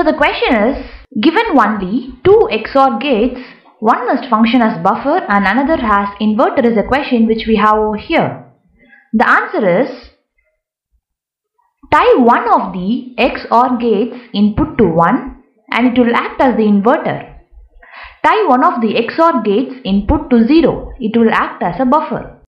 So the question is, given only two XOR gates, one must function as buffer and another has inverter is a question which we have over here. The answer is, tie one of the XOR gates input to 1 and it will act as the inverter. Tie one of the XOR gates input to 0, it will act as a buffer.